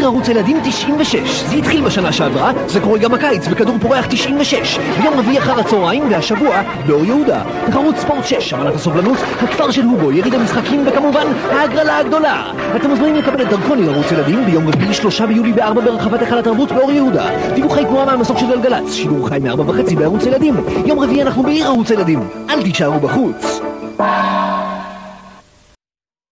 בעיר ערוץ הילדים 96. זה התחיל בשנה שעברה, זה קורה גם הקיץ בכדור פורח 96. ביום רביעי אחר הצהריים, והשבוע באור יהודה. תחרות ספורט 6, אמנת הסובלנות, הכפר של הוגו, יריד המשחקים, וכמובן, ההגרלה הגדולה. אתם מוזמנים לקבל את דרכון לערוץ ילדים ביום רביעי 3 ביולי ב-4 ברחבת היכל התרבות באור יהודה. דיווחי תנועה מהמסוק של גלגלצ, שידור חי מ-4 וחצי בערוץ ילדים. יום רביעי אנחנו בעיר ערוץ ילדים. אל תישארו בחוץ.